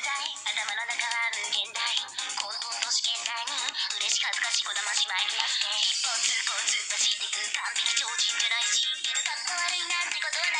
頭の中は無限大。混沌と試験台に嬉し恥ずかしこだしまいりなってコツコツ走ってく完璧超人じゃないしけどかっこ悪いなんてことない